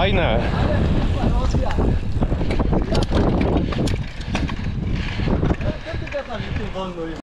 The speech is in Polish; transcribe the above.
fajne.